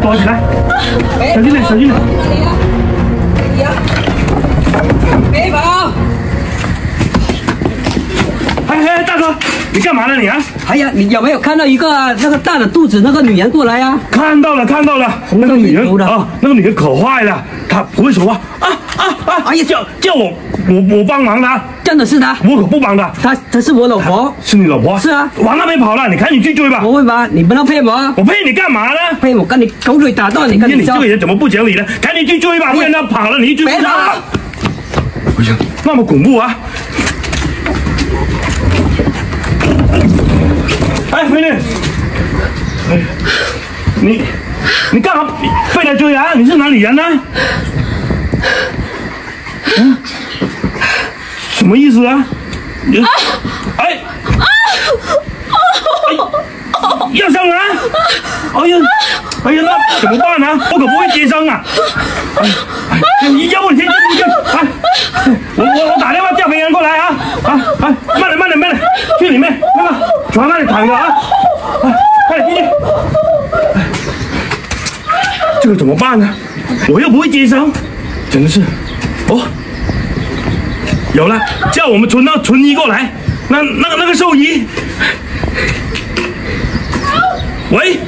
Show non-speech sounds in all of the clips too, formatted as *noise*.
躲起来，小心点，小心点。别跑！哎哎，大哥，你干嘛呢你啊？哎呀，你有没有看到一个那个大的肚子那个女人过来呀、看到了，看到了，那个女人啊，那个女人可坏了，她不会说话啊啊啊！哎呀叫叫我我我帮忙她，真的是她，我可不帮她。她她是我老婆，是你老婆？是啊往那边跑了，你赶紧去追吧。不会吧？你不能骗我啊！我骗你干嘛呢？骗我跟你狗腿打断你，跟你你这个人怎么不讲理呢？赶紧去追吧，不然他跑了，你追不上别了。哎呀，那么恐怖啊！哎，美女，哎，你你干嘛被他追啊？你是哪里人呢、嗯，什么意思啊？你哎。哎要上啊！哎呀，哎呀，那怎么办呢、我可不会接生啊！哎，哎你要不你先进去，哎，我我我打电话叫别人过来啊！啊啊，慢点慢点慢点，去里面那个床那里躺着啊！啊，快点进去！哎这个怎么办呢？我又不会接生，真的是，哦，有了，叫我们村那村医过来，那那个那个兽医。喂，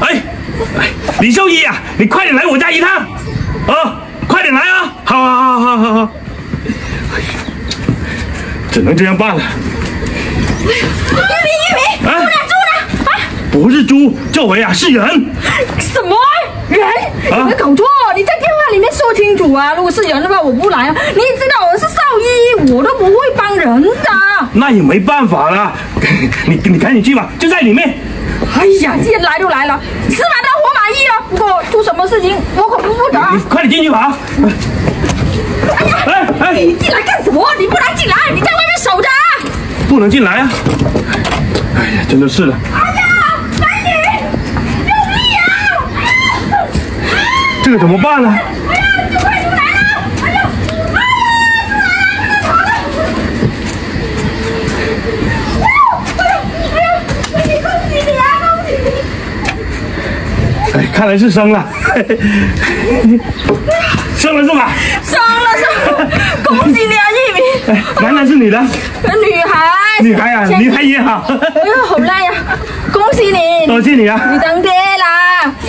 哎，哎，李兽医啊，你快点来我家一趟，啊，快点来啊！好好好好好好，只能这样办了。玉米，玉米，啊猪呢？猪呢？啊，不是猪，这回啊是人。什么人？啊你没搞错，你在电话里面说清楚啊！如果是人的话，我不来啊。你也知道我是少医，我都不会帮人的。那也没办法了，*laughs* 你你赶紧去吧，就在里面。哎呀，既然来都来了，死马当活马医啊！不过出什么事情，我可不负责啊你！快点进去吧。哎呀，哎哎，你进来干什么？你不能进来，你在外面守着啊！不能进来啊！哎呀，真的是的。哎呀，美女，救命啊！这个怎么办呢？哎呀，这快出来了！哎呀，哎呀，出来了，快跑了！哎呦，哎呦，哎呦，美女，恭喜你啊，恭喜你！哎，看来是生了，*laughs* 生了是吧？生了生了，恭喜你啊，一鸣！哎，男的是女的？女孩，女孩啊，女孩也好，哎呦，好累呀！恭喜你，多谢你啊。你当爹啦！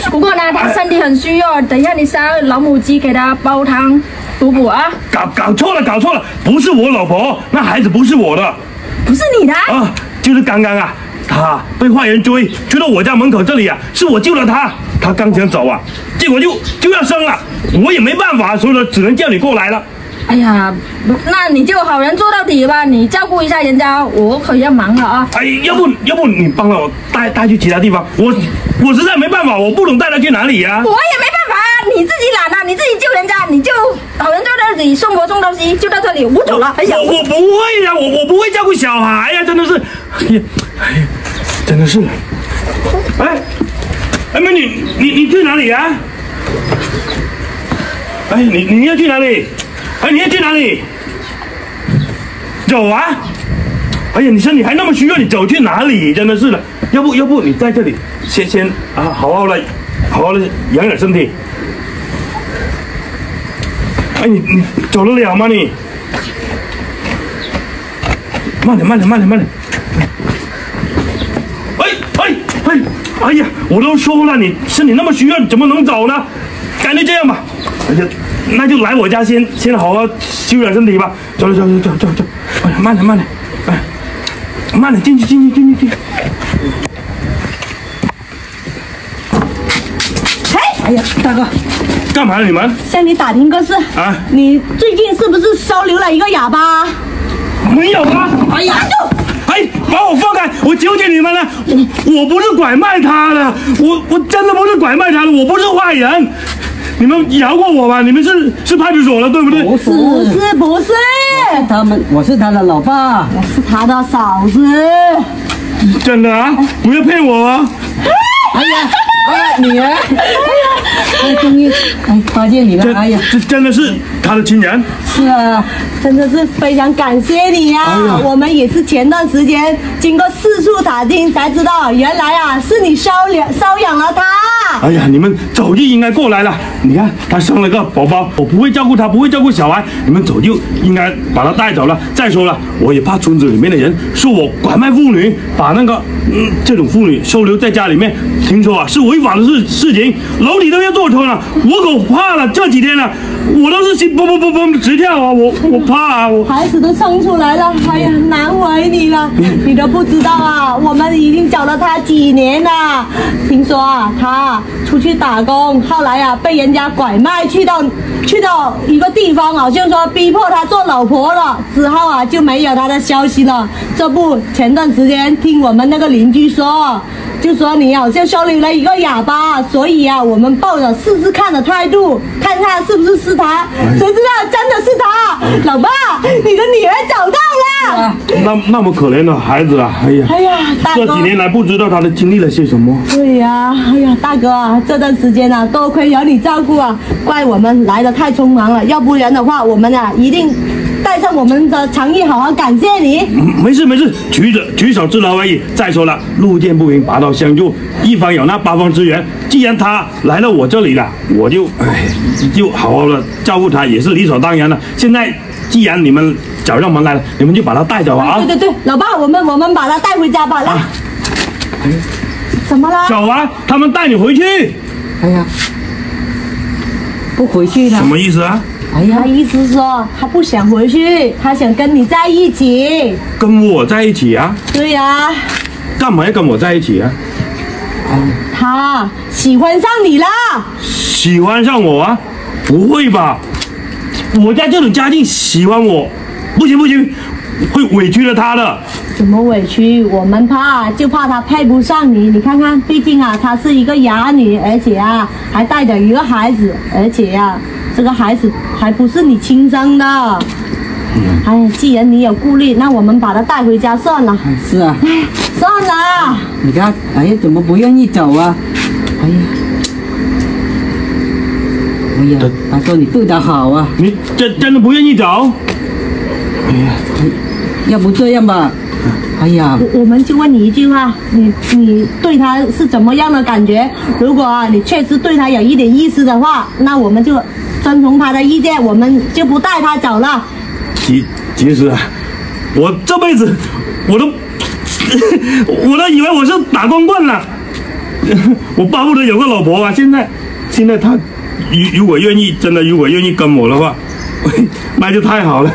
不过呢，他身体很虚弱，等一下你杀老母鸡给他煲汤补补啊！搞搞错了，搞错了，不是我老婆，那孩子不是我的不是你的啊，啊，就是刚刚啊，他被坏人追，追到我家门口这里啊，是我救了他，他刚想走啊，结果就就要生了，我也没办法，所以说只能叫你过来了。哎呀，那你就好人做到底吧，你照顾一下人家，我可要忙了啊！哎，要不要不你帮了我带带去其他地方，我我实在没办法，我不能带他去哪里呀、我也没办法啊，你自己懒啊，你自己救人家，你就好人做到底，送佛送到西，就到这里，我走了。哎呀，我我不会呀、我我不会照顾小孩呀、真的是，哎呀，哎呀，真的是，哎，哎美女，你你去哪里呀、哎，你你要去哪里？哎，你要去哪里？走啊！哎呀，你身体还那么虚弱，你走去哪里？真的是的，要不要不你在这里先先啊，好好的，好好的养养身体。哎，你你走得了吗你？慢点，慢点，慢点，慢点。哎哎哎，哎呀，我都说了，你身体那么虚弱，你怎么能走呢？干脆这样吧，哎呀，那就来我家先先好好休养身体吧。走走走走走走，哎呀，慢点慢点，哎，慢点进去进去进去进去。哎呀，大哥，干嘛呢你们？向你打听个事啊你最近是不是收留了一个哑巴？没有啊！哎呀，哎，把我放开！我求求你们了，我我不是拐卖他的，我我真的不是拐卖他的，我不是坏人。你们饶过我吧！你们是是派出所的，对不对？不是不是不是，他们我是他的老爸，我是他的嫂子。真的啊！不要骗我啊！哎呀，哎呀，女儿，哎呀，哎，终于哎发现你了，哎呀，这真的是他的亲人。是啊，真的是非常感谢你呀、哎我们也是前段时间经过四处打听才知道，原来啊是你收养收养了他。哎呀，你们早就应该过来了。你看他生了个宝宝，我不会照顾他，不会照顾小孩，你们早就应该把他带走了。再说了，我也怕村子里面的人说我拐卖妇女，把那个嗯这种妇女收留在家里面，听说啊是违法的事事情，楼里都要坐穿了，我可怕了。这几天了，我都是心砰砰砰砰直跳啊，我我怕啊，我。孩子都生出来了，哎呀，难为你了，你都不知道啊，我们已经找了他几年了。听说啊，他出去打工，后来啊被人家拐卖去到去到一个地方，好像说逼迫他做老婆了，之后啊就没有他的消息了。这不，前段时间听我们那个邻居说。就说你好像收留了一个哑巴，所以啊，我们抱着试试看的态度，看看是不是是他。谁知道真的是他，老爸，你的女儿找到了。那那么可怜的孩子啊，哎呀，哎呀，大哥这几，年来不知道他的经历了些什么。对呀、哎呀，大哥啊，这段时间啊，多亏有你照顾啊，怪我们来的太匆忙了，要不然的话，我们啊一定带上我们的诚意，好好感谢你。嗯没事没事，举着举手之劳而已。再说了，路见不平拔刀相助，一方有难八方支援。既然他来到我这里了，我就哎就好好的照顾他，也是理所当然的。现在既然你们找上门来了，你们就把他带走吧啊对！对对，老爸，我们我们把他带回家吧，来。怎么了？走啊，他们带你回去，哎呀，不回去了什。么意思啊？哎呀他，意思说他不想回去，他想跟你在一起。跟我在一起啊？对呀、干嘛要跟我在一起啊？他喜欢上你了。喜欢上我啊？不会吧？我家这种家境喜欢我，不行不行，会委屈了他的。怎么委屈？我们怕就怕他配不上你。你看看，毕竟啊，她是一个哑女，而且啊，还带着一个孩子，而且呀、这个孩子还不是你亲生的。哎，既然你有顾虑，那我们把他带回家算了。是啊，算了，你看，哎呀，怎么不愿意走啊？哎呀，哎呀，他说你对他好啊，你真真的不愿意走？哎呀要不这样吧？哎呀，我我们就问你一句话，你你对他是怎么样的感觉？如果啊你确实对他有一点意思的话，那我们就遵从他的意见，我们就不带他走了。其其实啊，我这辈子我都 *laughs* 我都以为我是打光棍了，*laughs* 我巴不得有个老婆啊！现在现在他如如果愿意，真的如果愿意跟我的话，*laughs* 那就太好了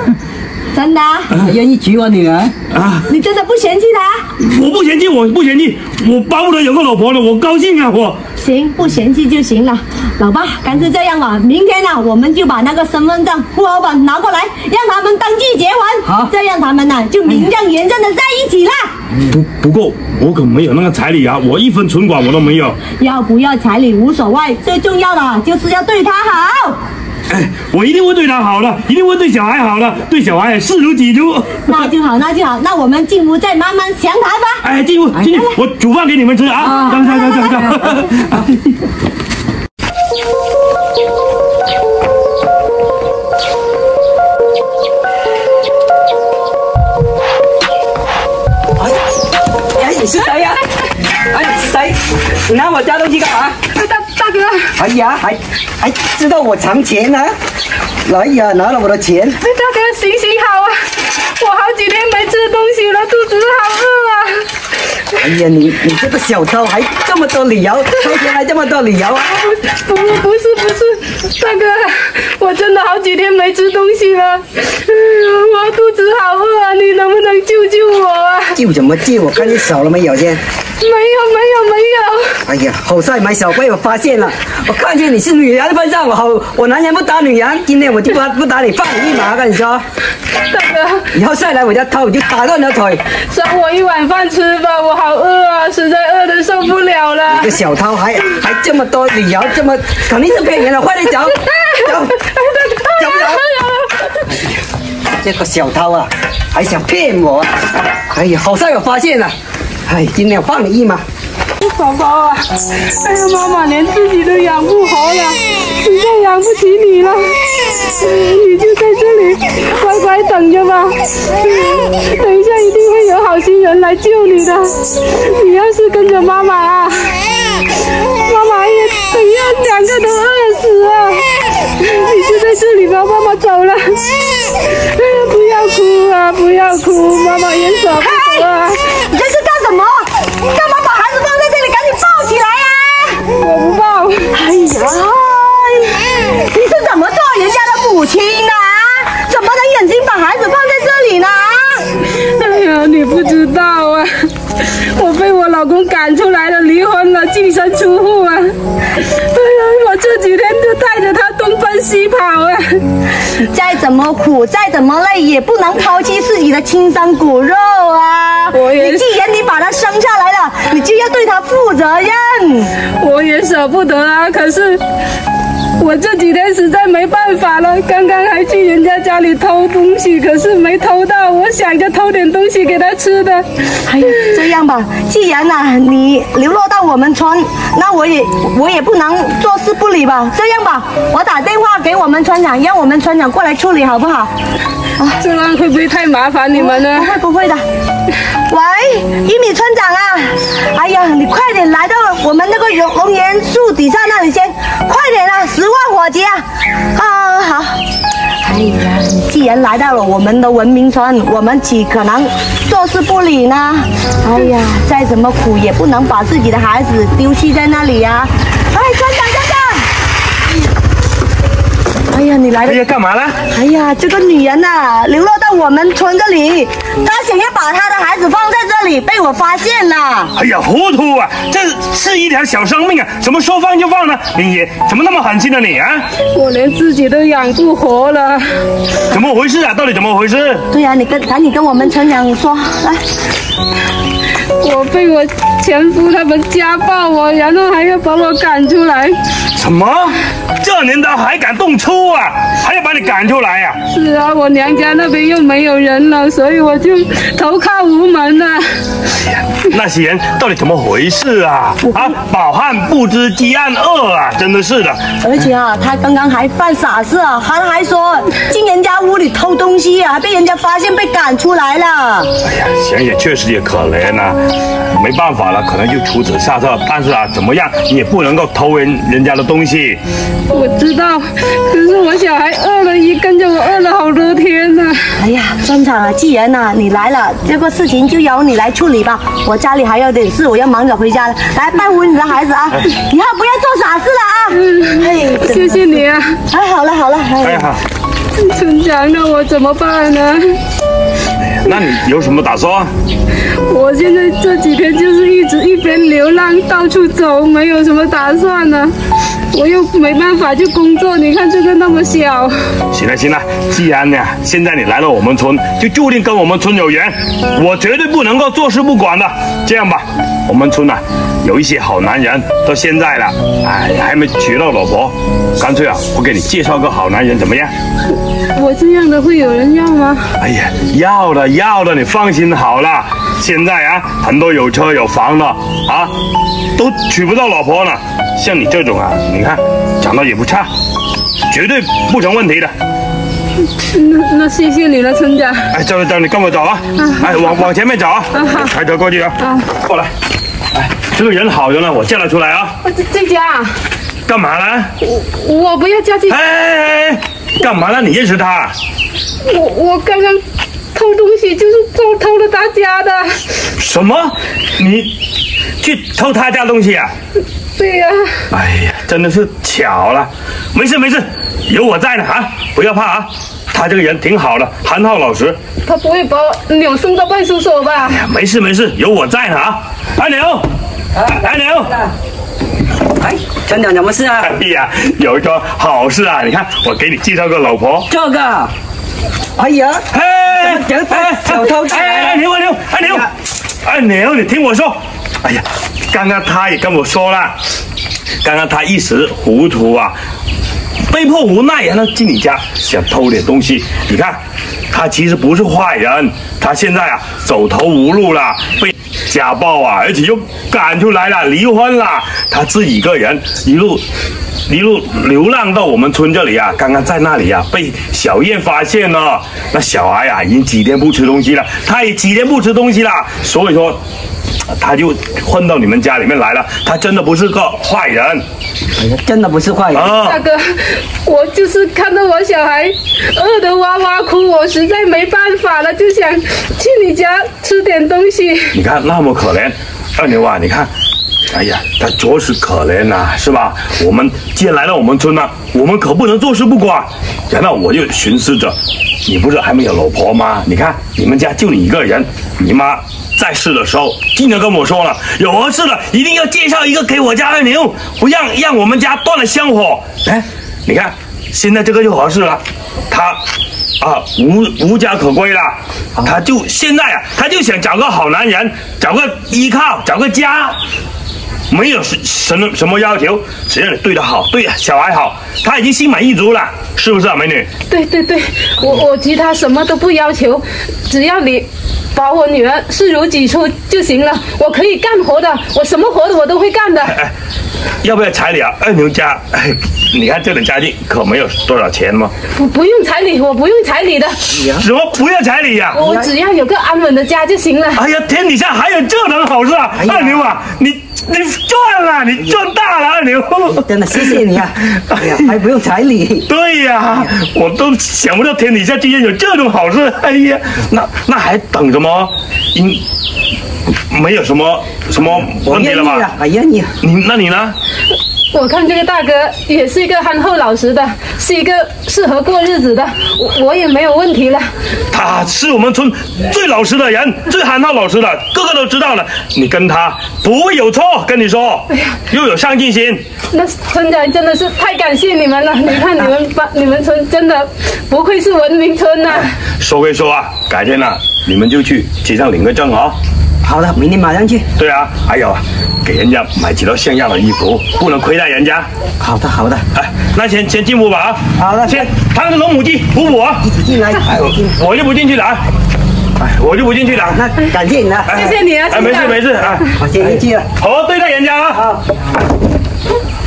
真的啊、愿意娶我女儿，啊！你真的不嫌弃她？我不嫌弃，我不嫌弃，我巴不得有个老婆了，我高兴啊！我行，不嫌弃就行了。老爸，干脆这样吧，明天呢、我们就把那个身份证、户口本拿过来，让他们登记结婚。好这样他们呢、就名正言顺的在一起了。不不过我可没有那个彩礼啊，我一分存款我都没有。要不要彩礼无所谓，最重要的就是要对他好。哎，*coughs* 我一定会对他好的，一定会对小孩好的，对小孩视如己出。那就好，那就好，那我们进屋再慢慢详谈吧。哎，进屋进屋，我煮饭给你们吃啊！走走走走走。哎，你是谁呀、哎，你是谁？你拿我家东西干嘛？大大哥，哎呀，还还知道我藏钱呢、哎呀，拿了我的钱，大哥行行好啊！我好几天没吃东西了，肚子好饿啊！哎呀，你你这个小偷还这么多理由，偷钱还这么多理由啊！不不不是不是，大哥，我真的好几天没吃东西了，我肚子好饿啊！你能不能救救我啊？救怎么救？我看你手了没有先？没有没有没有，哎呀，好在买手被我发现了，我看见你是女人份上，我好，我男人不打女人，今天我就不不打你，放你一马，跟你说，大哥，以后再来我家偷，我就打断你的腿。赏我一碗饭吃吧，我好饿啊，实在饿的受不了了这。小偷还还这么多理由，这么肯定是骗人的，快点 *laughs* 走，走，走不走？这个小偷啊，还想骗我啊！哎呀，好在我发现了，哎，今天我放你一马。宝宝啊，哎呀，妈妈连自己都养不活了，实在养不起你了，你就在这里乖乖等着吧，等一下一定会有好心人来救你的。你要是跟着妈妈啊，妈妈也等一下两个都饿死啊！你就在这里吧，妈妈走了。哎呀，不要哭啊，不要哭，妈妈也舍不得啊。赶出来了，离婚了，净身出户啊！哎呀，我这几天就带着他东奔西跑啊！再怎么苦，再怎么累，也不能抛弃自己的亲生骨肉啊！我也你既然你把他生下来了，你就要对他负责任。我也舍不得啊，可是我这几天实在没办法了。刚刚还去人家家里偷东西，可是没偷到，我想着偷点东西给他吃的。哎呀，这样吧，既然呐、你流落到我们村，那我也我也不能坐视不理吧。这样吧，我打电话给我们村长，让我们村长过来处理，好不好？啊这样会不会太麻烦你们呢不？会不会的。喂，玉米村长啊！哎呀，你快点来到我们那个龙龙岩树底下那里先，快啊！啊，好。哎呀，你既然来到了我们的文明村，我们岂可能坐视不理呢？哎呀，再怎么苦也不能把自己的孩子丢弃在那里呀、哎，村长，村长！哎呀，你来了哎呀，干嘛呢？哎呀，这个女人呐、流落到我们村这里，她想要把他的孩子放在这里，被我发现了。哎呀，糊涂啊！这是一条小生命啊，怎么说放就放呢？林爷，怎么那么狠心呢你啊？我连自己都养不活了。怎么回事啊？到底怎么回事？对呀、你跟赶紧跟我们村长说，来，我被我前夫他们家暴我，然后还要把我赶出来。什么？这年头还敢动粗啊？还要把你赶出来呀、是啊，我娘家那边又没有人了，所以我就投靠无门了。那些人到底怎么回事啊？啊，饱汉不知饥汉饿啊！真的是的。而且啊，他刚刚还犯傻事啊，他还说进人家屋里偷东西啊，还被人家发现被赶出来了。哎呀，想想确实也可怜呐、没办法了，可能就出此下策。但是啊，怎么样，你也不能够偷人人家的东西。我知道，可是我小孩饿了，一跟着我饿了好多天呢、哎呀，村长啊，既然呐、你来了，这个事情就由你来处理吧。我家里还有点事，我要忙着回家了。来，拜扶你的孩子啊，以后不要做傻事了啊。嘿，真的谢谢你啊，哎，好了好了，哎哎呀，村长，那我怎么办呢？那你有什么打算？我现在这几天就是一直一边流浪到处走，没有什么打算呢。我又没办法去工作，你看这个那么小，行了行了，既然呢，现在你来了我们村，就注定跟我们村有缘，我绝对不能够坐视不管的。这样吧，我们村呢、有一些好男人，到现在了，哎，还没娶到老婆，干脆啊，我给你介绍个好男人，怎么样？我这样的会有人要吗？哎呀，要的要的，你放心好了。现在啊，很多有车有房的啊，都娶不到老婆呢。像你这种啊，你看长得也不差，绝对不成问题的。那那谢谢你了，村长。哎，走走，你跟我走啊！哎，往往前面走啊！好开车过去啊！过来。哎，这个人好着呢，我叫他出来啊！这这家啊，干嘛呢？我我不要嫁进哎，哎哎哎，干嘛呢？你认识他？我我刚刚偷东西，就是偷偷了他家的。什么？你去偷他家东西啊？对呀、哎呀，真的是巧了。没事没事，有我在呢啊！不要怕啊！他这个人挺好的，憨厚老实。他不会把鸟送到派出所吧？没事没事，有我在呢啊！阿牛，阿牛。哎，村长什么事啊？哎呀，有一桩好事啊！你看，我给你介绍个老婆。这个，哎呀，哎小偷哎，阿牛，啊牛，阿牛，阿牛，你听我说。哎呀，刚刚他也跟我说了，刚刚他一时糊涂啊，被迫无奈，然后进你家想偷点东西。你看，他其实不是坏人，他现在啊走投无路了，被家暴啊，而且又赶出来了，离婚了，他自己一个人一路。一路流浪到我们村这里啊，刚刚在那里啊被小燕发现了。那小孩啊已经几天不吃东西了，他也几天不吃东西了，所以说他就混到你们家里面来了。他真的不是个坏人真的不是坏人。啊大！哥，我就是看到我小孩饿得哇哇哭，我实在没办法了，就想去你家吃点东西。你看那么可怜，二牛啊，你看，哎呀，他着实可怜呐、是吧？我们既然来到我们村了、我们可不能坐视不管。然后我就寻思着，你不是还没有老婆吗？你看你们家就你一个人，你妈。在世的时候，经常跟我说了，有合适的一定要介绍一个给我家二牛，不让让我们家断了香火。哎，你看现在这个就合适了，他啊无无家可归了，他就现在啊，他就想找个好男人，找个依靠，找个家，没有什什么什么要求，只要你对他好，对小孩好，他已经心满意足了，是不是啊，美女？对对对，我我其他什么都不要求，只要你把我女儿视如己出就行了。我可以干活的，我什么活的我都会干的。哎，要不要彩礼啊？二牛家，哎，你看这点家境可没有多少钱嘛，不不用彩礼，我不用彩礼的，什么不要彩礼呀、我只要有个安稳的家就行了。哎呀，天底下还有这等好事啊！哎二牛啊，你你赚了，你赚大了，二牛。真的谢谢你啊！*laughs* 哎呀，还不用彩礼。对呀、我都想不到天底下居然有这种好事。哎呀，那那还等什么？应没有什么什么问题了吧？愿意啊，我愿意。你那你呢？我看这个大哥也是一个憨厚老实的，是一个适合过日子的，我我也没有问题了。他是我们村最老实的人，最憨厚老实的，个个都知道了。你跟他不会有错，跟你说，哎呀又有上进心。那村长真的是太感谢你们了！你看你们把 *laughs* 你们村真的不愧是文明村呐、说归说啊，改天呢、你们就去街上领个证啊、好的，明天马上去。对啊，还有啊，给人家买几套像样的衣服，不能亏待人家。好的，好的。哎，那先先进屋吧啊。好的先扛着老母鸡补补啊。一起进来。哎，我进。我就不进去了啊。哎，我就不进去了。那感谢你了。哎谢谢你啊哎，没事没事啊。我先进去了。好好对待人家啊。好。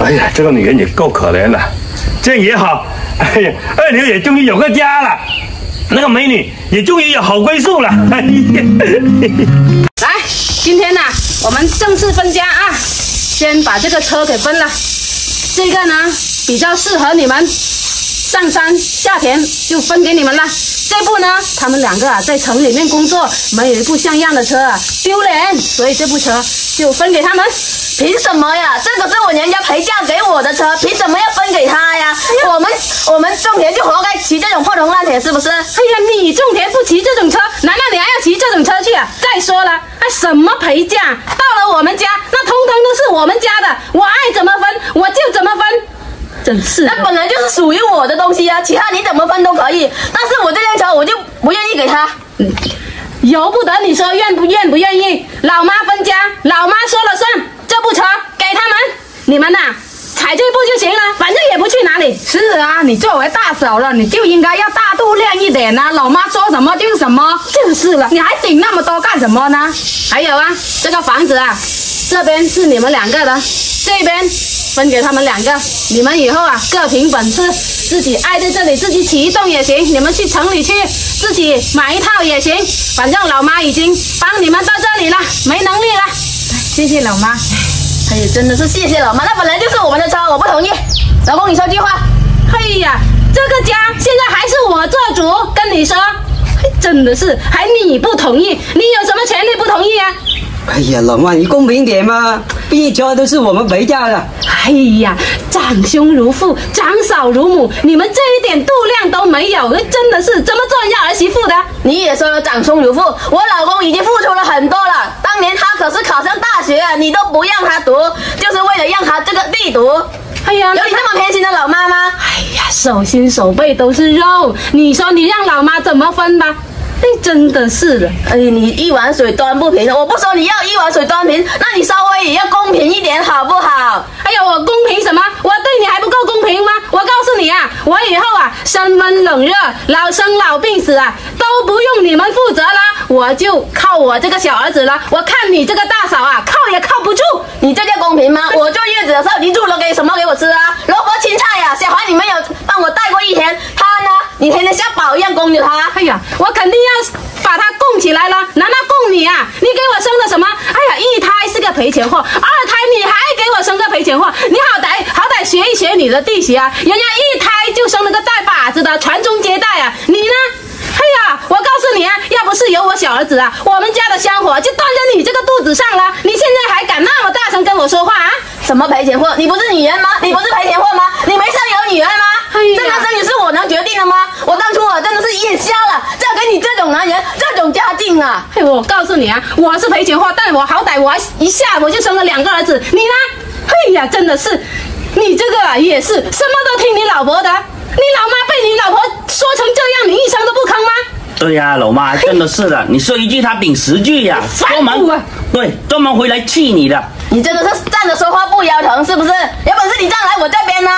哎呀，这个女人也够可怜的，这样也好。哎呀，二牛也终于有个家了，那个美女也终于有好归宿了。*laughs* 来，今天呢、我们正式分家啊，先把这个车给分了。这个呢比较适合你们上山下田，就分给你们了。这部呢，他们两个啊在城里面工作，没有一部像样的车啊，丢脸，所以这部车就分给他们。凭什么呀？这可是我娘家陪嫁给我的车，凭什么要分给他呀？我们我们种田就活该骑这种破铜烂铁，是不是？哎呀，你种田不骑这种车，难道你还要骑这种车去啊？再说了，还什么陪嫁？到了我们家，那通通都是我们家的，我爱怎么分我就怎么分，真是那本来就是属于我的东西啊，其他你怎么分都可以，但是我这辆车我就不愿意给他。嗯由不得你说愿不愿不愿意，老妈分家，老妈说了算。这部车给他们，你们呐、踩这步就行了，反正也不去哪里。是啊，你作为大嫂了，你就应该要大度量一点呐、老妈说什么就是什么。就是了，你还顶那么多干什么呢？还有啊，这个房子啊，这边是你们两个的，这边分给他们两个。你们以后啊，各凭本事，自己爱在这里自己起一栋也行，你们去城里去自己买一套也行。反正老妈已经帮你们到这里了，没能力了。谢谢老妈。哎呀，真的是谢谢老妈，那本来就是我们的车，我不同意。老公，你说句话。哎呀，这个家现在还是我做主，跟你说，真的是还你不同意，你有什么权利不同意啊？哎呀，老妈，你公平点嘛！毕竟车都是我们陪嫁的。哎呀，长兄如父，长嫂如母，你们这一点度量都没有，真的是怎么做人家儿媳妇的？你也说了长兄如父，我老公已经付出了很多了。当年他可是考上大学啊，你都不让他读，就是为了让他这个地读。哎呀，有你这么偏心的老妈吗？哎呀，手心手背都是肉，你说你让老妈怎么分吧？真的是的。哎，你一碗水端不平，我不说你要一碗水端平，那你稍微也要公平一点，好不好？哎呦，我公平什么？我对你还不够公平吗？我告诉你啊，我以后啊，升温冷热、老生老病死啊，都不用你们负责了，我就靠我这个小儿子了。我看你这个大嫂啊，靠也靠不住。你这叫公平吗？我坐月子的时候，你煮了给什么给我吃啊？萝卜青菜呀、小孩你没有帮我带过一天，他呢，你天天像宝一样供着他。哎呀，我肯定要把他供起来了，难道供你啊？你给我生的什么？哎呀，一胎是个赔钱货，二胎你还给我生个赔钱货，你好歹好歹学一学你的弟媳啊，人家一胎就生了个带把子的，传宗接代啊，你呢？哎呀，我告诉你啊，要不是有我小儿子啊，我们家的香火就断在你这个肚子上了。你现在还敢那么大声跟我说话啊？什么赔钱货？你不是女人吗？你不是赔钱货吗？你没生有女儿吗？这男生女是我能决定的吗？我当初我真的是眼瞎了，嫁给你这种男人，这种家境啊！嘿，我告诉你啊，我是赔钱货，但我好歹我一下我就生了两个儿子，你呢？嘿呀，真的是，你这个啊也是什么都听你老婆的，你老妈被你老婆说成这样，你一声都不吭吗？对呀、老妈，真的是的，你说一句他顶十句呀、烦专门对专门回来气你的。你真的是站着说话不腰疼，是不是？有本事你站来我这边呢、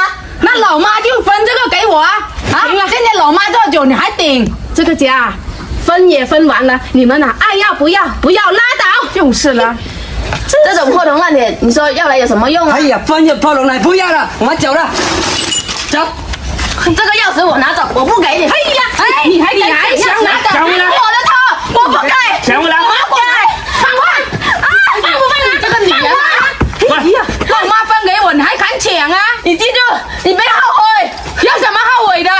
那老妈就分这个给我啊！啊，现在老妈这酒你还顶这个家，分也分完了，你们呐、爱要不要不要拉倒就是了。这种破铜烂铁，你说要来有什么用啊哎？呀，翻越炮龙来，不要了，我们走了，走。这个钥匙我拿走，我不给你。哎呀，哎，你还你还想拿走？抢我的车，我不给。抢回来我不给。放开啊！放不放啊？这个女人啊！哎呀，老妈分给我，你还敢抢啊？你记住，你别后悔。有什么后悔的？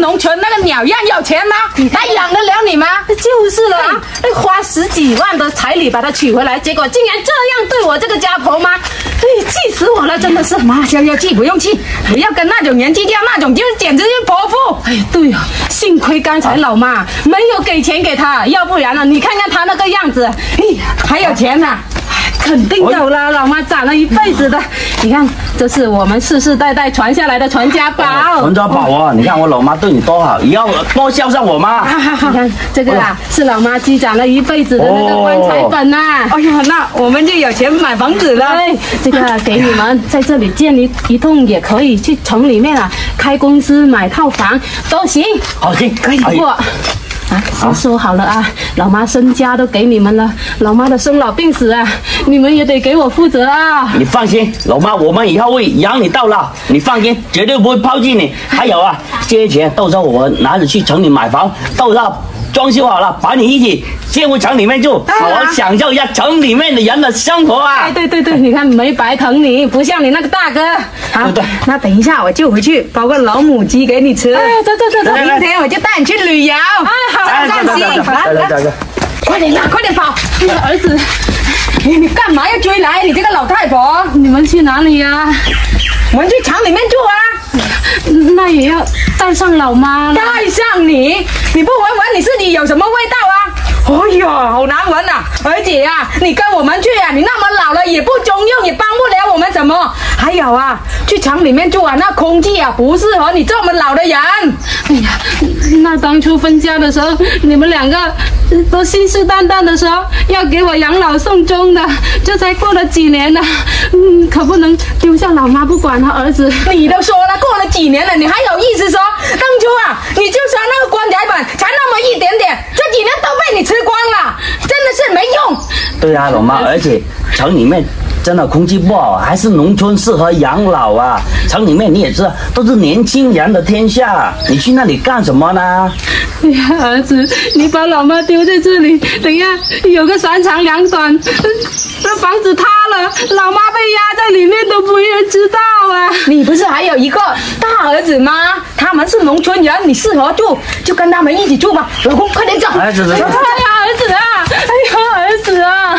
农村那个鸟样有钱吗？*laughs* 还养得了你吗？就是了啊！哎花十几万的彩礼把她娶回来，结果竟然这样对我这个家婆妈，哎，气死我了！真的是，妈消消气，不用气，不要跟那种人计较，那种就是简直就是泼妇。哎呀，对呀、幸亏刚才老妈没有给钱给她，要不然呢，你看看她那个样子，哎，还有钱呢、哎肯定有了，老妈攒了一辈子的。你看，这是我们世世代代传下来的传家宝。传家宝啊，你看我老妈对你多好，以后多孝顺我妈。你看这个啊，是老妈积攒了一辈子的那个棺材本呐、哎呀，那我们就有钱买房子了。哎，这个给你们在这里建一一栋，也可以去城里面啊开公司买套房都行。好，行，可以。过啊，先说好了啊，老妈身家都给你们了，老妈的生老病死啊，你们也得给我负责啊。你放心，老妈，我们以后会养你到老，你放心，绝对不会抛弃你。还有啊，这些钱到时候我拿着去城里买房，到时候装修好了，把你一起接回城里面住，好好享受一下城里面的人的生活啊哎，！对对对，你看没白疼你，不像你那个大哥。*laughs* 好对对那等一下我就回去包个老母鸡给你吃。哎，走走走走，明天我就带你去旅游。啊，好，哎，放心，走走走走来来，走走走。快点啦，快点跑！你的儿子，你你干嘛要追来？你这个老太婆，你们去哪里呀、我们去厂里面住啊。那也要带上老妈。带上你，你不闻闻你自己有什么味道啊？哎呀，好难闻呐、而且呀、你跟我们去啊，你那么老了也不中用，也帮不了我们什么。还有啊，去厂里面住啊，那空气啊不适合你这么老的人。哎呀，那当初分家的时候，你们两个都信誓旦旦的说要给我养老送终的，这才过了几年呢，嗯，可不能丢下老妈不管啊儿子。你都说了，过了几年了，你还有意思说？当初啊，你就说那个棺材本才那么一点点，这几年都被你吃光了，真的是没用。对啊，老妈，而且城里面真的空气不好，还是农村适合养老啊。城里面你也知道，都是年轻人的天下，你去那里干什么呢？哎呀，儿子，你把老妈丢在这里，等一下有个三长两短，这房子塌了，老妈被压在里面都不会人知道啊。你不是还有一个大儿子吗？他们是农村人，你适合住，就跟他们一起住吧。老公，快点走。哎，走走走哎。呀，儿子啊！哎呀，儿子啊！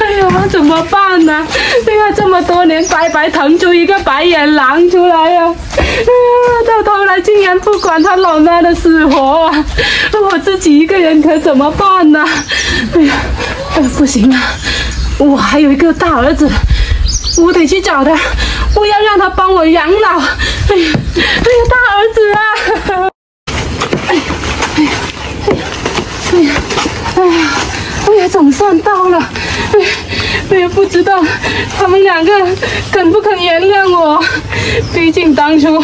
哎呀，怎么办呢？哎呀，这么多年白白疼出一个白眼狼出来呀、哎呀，到头来竟然不管他老妈的死活啊！我自己一个人可怎么办呢？哎呀，哎，不行啊！我还有一个大儿子，我得去找他，我要让他帮我养老。哎呀，哎呀，大儿子啊！哎呀，也，总算到了。哎呀，哎呀，不知道他们两个肯不肯原谅我？毕竟当初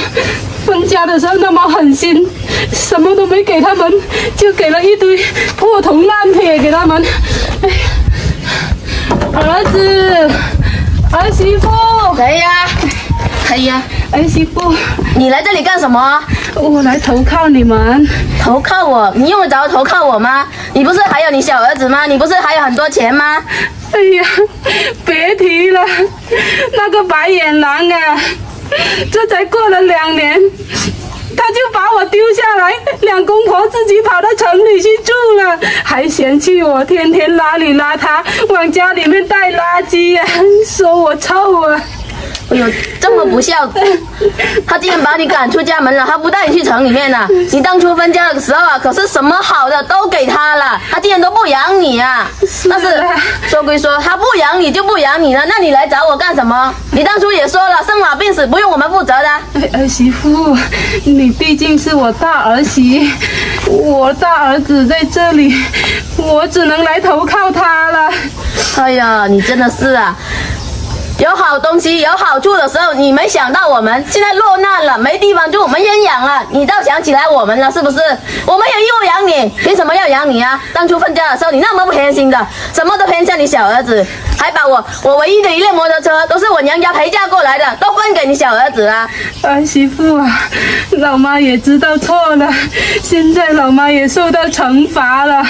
分家的时候那么狠心，什么都没给他们，就给了一堆破铜烂铁给他们。哎，儿子，儿媳妇，谁呀？哎呀，儿媳妇，你来这里干什么？我来投靠你们。投靠我？你用得着投靠我吗？你不是还有你小儿子吗？你不是还有很多钱吗？哎呀，别提了，那个白眼狼啊，这才过了两年，他就把我丢下来，两公婆自己跑到城里去住了，还嫌弃我天天邋里邋遢，往家里面带垃圾呀、说我臭啊。哎呦，这么不孝！他竟然把你赶出家门了，他不带你去城里面了。你当初分家的时候啊，可是什么好的都给他了，他竟然都不养你啊！但是说归说，他不养你就不养你了，那你来找我干什么？你当初也说了，生老病死不用我们负责的。哎儿媳妇，你毕竟是我大儿媳，我大儿子在这里，我只能来投靠他了。哎呀，你真的是啊！有好东西、有好处的时候，你没想到我们，现在落难了，没地方住，没人养了，你倒想起来我们了，是不是？我们有义务养你，凭什么要养你啊？当初分家的时候，你那么不偏心的，什么都偏向你小儿子，还把我我唯一的一辆摩托车，都是我娘家陪嫁过来的，都分给你小儿子了。儿媳妇啊，老妈也知道错了，现在老妈也受到惩罚了，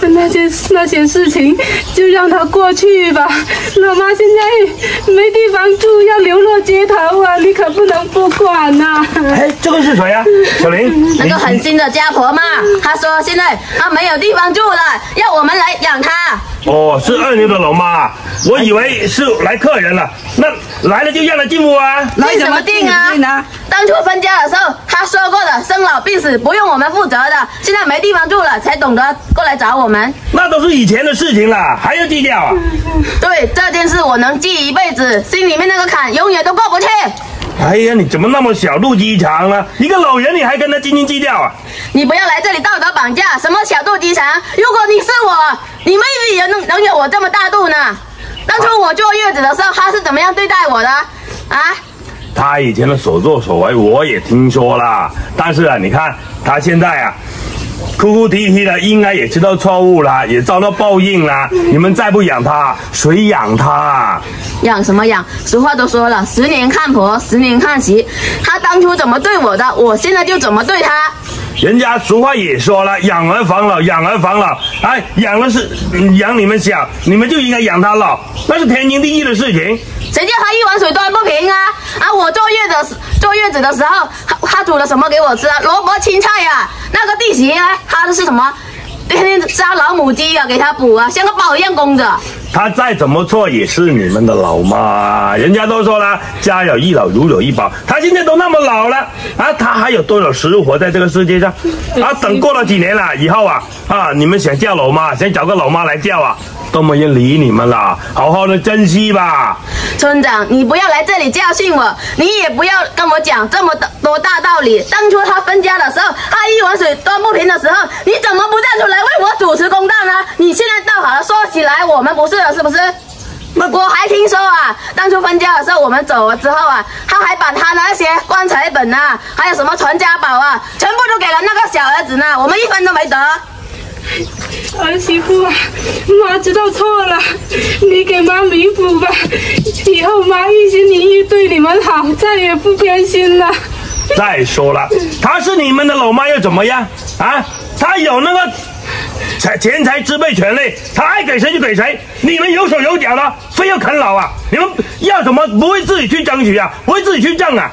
那些那些事情就让它过去吧。老妈现在没地方住，要流落街头啊，你可不能不管呐、哎，这个是谁呀、小林，*laughs* 那个狠心的家婆嘛，她说现在她没有地方住了，要我们来养她。哦，是二牛的老妈，我以为是来客人了。那来了就让他进屋啊。定什么定啊？当初分家的时候，他说过的，生老病死不用我们负责的。现在没地方住了，才懂得过来找我们。那都是以前的事情了，还要计较啊？对这件事，我能记一辈子，心里面那个坎永远都过不去。哎呀，你怎么那么小肚鸡肠呢？一个老人你还跟他斤斤计较啊？你不要来这里道德绑架，什么小肚鸡肠？如果你是我，你未必也能能有我这么大度呢。当初我坐月子的时候，他是怎么样对待我的？啊？他以前的所作所为我也听说了，但是啊，你看他现在啊，哭哭啼啼的，应该也知道错误了，也遭到报应了。你们再不养他，谁养他啊？养什么养？俗话都说了，十年看婆，十年看媳。他当初怎么对我的，我现在就怎么对他。人家俗话也说了，养儿防老，养儿防老。哎，养了是嗯养你们小，你们就应该养他老，那是天经地义的事情。谁叫他一碗水端不平啊？啊，我坐月子坐月子的时候，他他煮了什么给我吃啊？萝卜青菜呀、那个弟媳啊，他是什么？*laughs* 天天杀老母鸡啊，给他补啊，像个宝一样供着。他再怎么错也是你们的老妈，人家都说了，家有一老如有一宝。他现在都那么老了啊，他还有多少时日活在这个世界上？啊，等过了几年了以后啊啊，你们想叫老妈，想找个老妈来叫啊，都没人理你们了，好好的珍惜吧。村长，你不要来这里教训我，你也不要跟我讲这么多大道理。当初他分家的时候，他一碗水端不平的时候，你怎么不站出来为我主持公道呢？你现在倒好了，说起来我们不是了，是不是？那我还听说啊，当初分家的时候，我们走了之后啊，他还把他那些棺材本啊，还有什么传家宝啊，全部都给了那个小儿子呢，我们一分都没得。儿媳妇啊，妈知道错了，你给妈弥补吧。以后妈一心一意对你们好，再也不偏心了。再说了，她是你们的老妈又怎么样啊？她有那个财钱财支配权利，她爱给谁就给谁。你们有手有脚的，非要啃老啊？你们要什么不会自己去争取啊？不会自己去挣啊？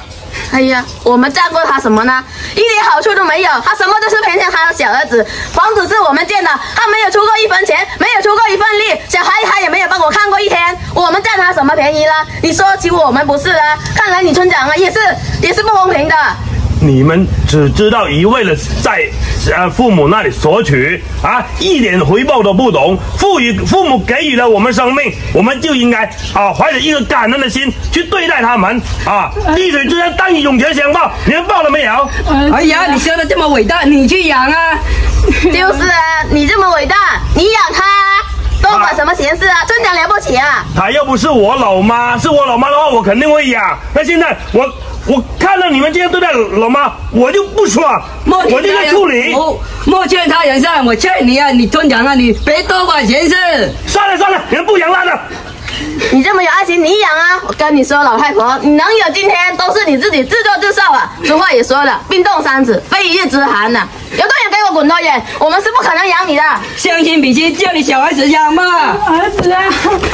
哎呀，我们占过他什么呢？一点好处都没有，他什么都是偏向他的小儿子。房子是我们建的，他没有出过一分钱，没有出过一份力，小孩他也没有帮我看过一天。我们占他什么便宜了？你说起我们不是了？看来你村长啊也是也是不公平的。你们只知道一味的在呃父母那里索取啊，一点回报都不懂。赋予父母给予了我们生命，我们就应该啊怀着一个感恩的心去对待他们啊。滴水之恩，当以涌泉相报。你们报了没有？哎呀，你说的这么伟大，你去养啊！*laughs* 就是啊，你这么伟大，你养他啊，多管什么闲事啊？村长了不起啊？他又不是我老妈，是我老妈的话，我肯定会养。那现在我我看到你们这样对待老妈，我就不爽，我就在处理。我莫欠他人善，我劝你啊！你尊长啊，你别多管闲事。算了算了，你们不想拉的。*laughs* 你这么有爱心，你养啊！我跟你说，老太婆，你能有今天都是你自己自作自受啊！俗话也说了，冰冻三尺，非一日之寒呐、有多远给我滚多远，我们是不可能养你的。相亲比亲，叫你小孩子养嘛。儿子啊，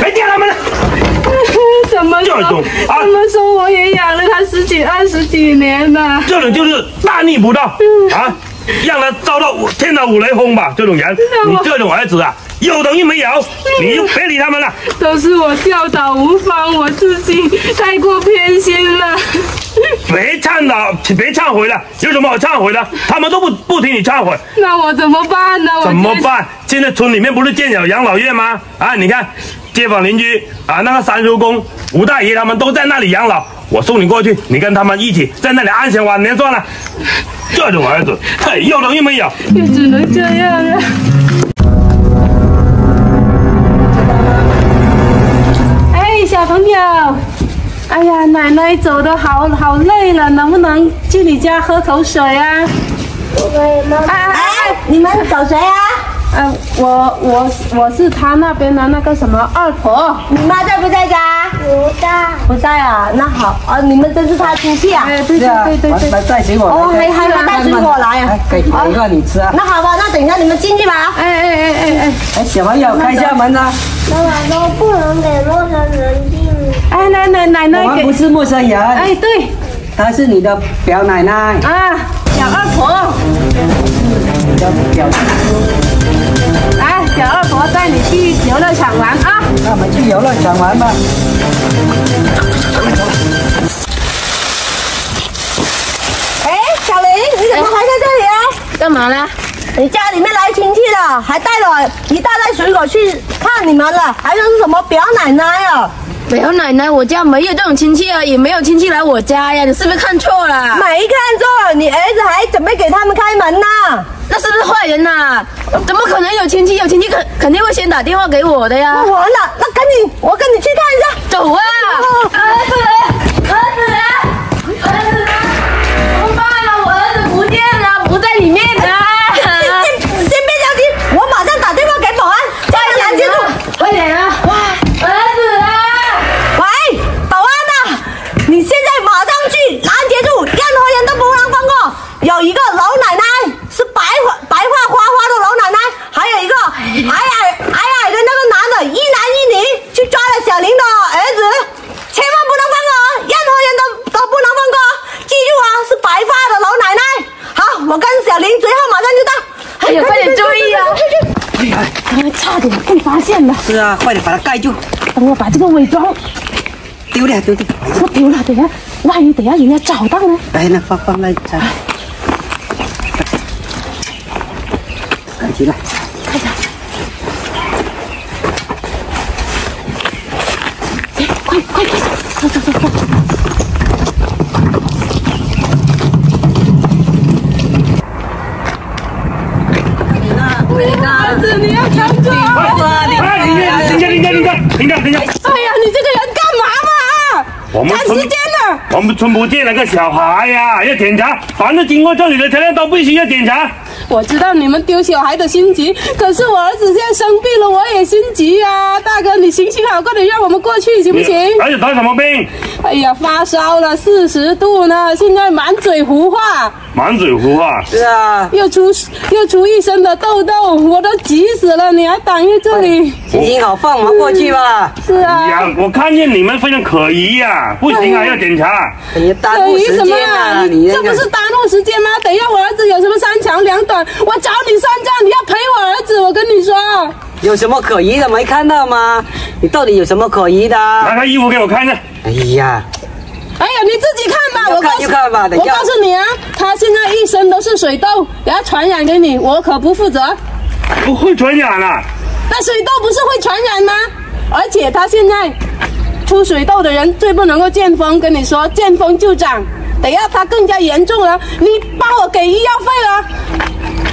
别叫他们了。*laughs* 怎么说？这种啊怎么说？我也养了他十几二十几年了。这种就是大逆不道啊！让他遭到天打五雷轰吧！这种人，你这种儿子啊，有等于没有，*laughs* 你就别理他们了。都是我教导无方，我自己太过偏心了。*laughs* 别忏恼，别忏悔了，有什么好忏悔的？他们都不不听你忏悔，那我怎么办呢？我怎么办？现在村里面不是建有养老院吗？啊，你看，街坊邻居啊，那个三叔公、吴大爷他们都在那里养老，我送你过去，你跟他们一起在那里安享晚年算了。这种儿子，嘿，有等于没有。也只能这样了。呀，奶奶走的好好累了，能不能去你家喝口水啊？我可以吗？哎哎哎，你们找谁啊？呃，我我我是他那边的那个什么二婆。你妈在不在家？不在。不在啊，那好啊，你们真是他亲戚啊。哎，对对对对对。来带水果。哦，还还还带水果来啊。给给一个你吃啊。那好吧，那等一下你们进去吧。哎哎哎哎哎，哎，小朋友，开一下门啊！妈妈说不能给陌生人进。哎奶奶奶奶我们不。是陌生人，哎对她是你的表奶奶，啊，小二婆。你的表。来，小二婆带你去游乐场玩啊！那我们去游乐场玩吧。哎，小林，你怎么还在这里啊？干嘛呢？你家里面来亲戚了，还带了一大袋水果去看你们了，还有是什么表奶奶啊？表奶奶，我家没有这种亲戚啊，也没有亲戚来我家呀，你是不是看错了？没看错，你儿子还准备给他们开门呢。那是不是坏人呐、怎么可能有亲戚？有亲戚肯肯定会先打电话给我的呀那。完了，那赶紧，我跟你去看一下。走啊！儿刚才差点被发现了，是啊，快点把它盖住，等我把这个伪装丢了丢掉。不丢了，等下万一等下人家找到呢？来，那放放那这。看起来。快快快，走走走走！儿子，你要看住啊！哎，停下，停下，停下，停下，停下，停下！哎呀，你这个人干嘛嘛？我赶时间了！我们村不见了个小孩呀、要检查，凡是经过这里的车辆都必须要检查。我知道你们丢小孩的心急，可是我儿子现在生病了，我也心急呀、大哥，你行行好，快点让我们过去，行不行？儿子得什么病？哎呀，发烧了四十度呢，现在满嘴胡话，满嘴胡话。是啊，又出又出一身的痘痘，我都急死了，你还挡在这里？行行好，放我们过去吧。是啊，呀，我看见你们非常可疑呀、不行啊，要检查。你耽可误时疑什么间啊？啊！你这不是耽误时间吗？等一下我儿子有什么三长两短，我找你算账，你要赔我儿子，我跟你说。有什么可疑的？没看到吗？你到底有什么可疑的？拿他衣服给我看一下。哎呀，哎呀，你自己看吧，看我告诉就看吧我告诉你啊，他现在一身都是水痘，然后传染给你，我可不负责。不会传染啊！那水痘不是会传染吗？而且他现在出水痘的人最不能够见风，跟你说见风就长。等一下他更加严重了，你帮我给医药费了。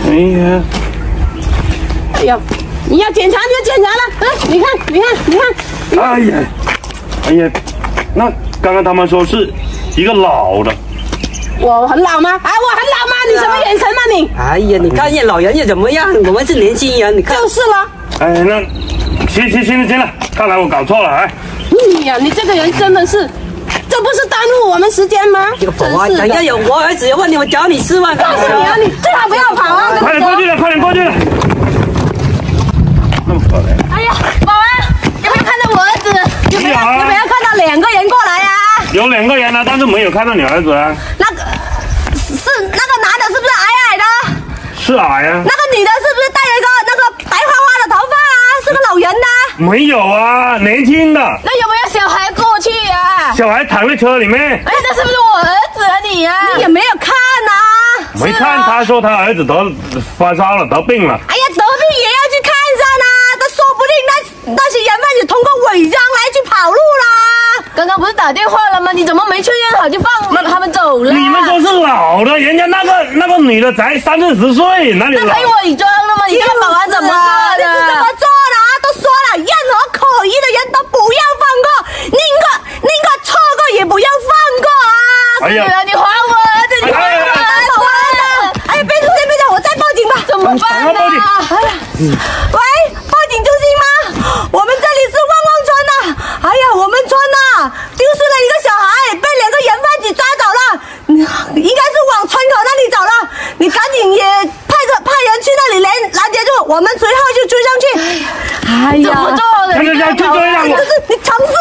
哎呀，哎呀，你要检查你就检查了，嗯，你看，你看，你看，哎呀，哎呀，那刚刚他们说是一个老的，我很老吗？啊，我很老吗？你什么眼神吗你？哎呀，你看见老人又怎么样？我们是年轻人，你看。就是了。哎，那行行行了行了，看来我搞错了哎。你呀，你这个人真的是，这不是耽误我们时间吗？这个保安，真是一下有我儿子有问题，我找你吃饭。告诉你啊，你最好不要跑啊！快点过去了，快点过去了。那么可怜。哎呀，保安，有没有看到我儿子？有没有有没有两个人过来啊？有两个人啊，但是没有看到你儿子啊。那个是那个男的，是不是矮矮的？是矮啊？那个女的是不是戴了一个那个白花花的头发啊？是个老人呢？没有啊，年轻的。那有没有小孩过去啊？小孩躺在车里面，哎，那是不是我儿子啊你啊？你也没有看啊？没看他说他儿子得发烧了，得病了。哎呀，得病也要去看上啊！那说不定那那些人贩子通过伪装来去跑路啦。刚刚不是打电话了吗？你怎么没确认好就放他们走了？你们都是老的，人家那个那个女的才三四十岁，哪里老？那可以伪装了吗？你这个保安怎么做的？你是怎么做的啊？都说了，任何可疑的人都不要放过，宁可宁可错过也不要放过啊！哎呀你还我儿子，你还我儿子！保安啊！哎呀，别出声，别讲，我再报警吧。怎么办呢？哎呀，喂，报警中心吗？我们这里是旺旺村呐、哎呀，我们村呐、丢失了一个小孩，被两个人贩子抓走了，嗯应该是往村口那里走了。你赶紧也派个派人去那里拦拦截住，我们随后就追上去。哎呀，怎么做的？*laughs* 你这是你尝试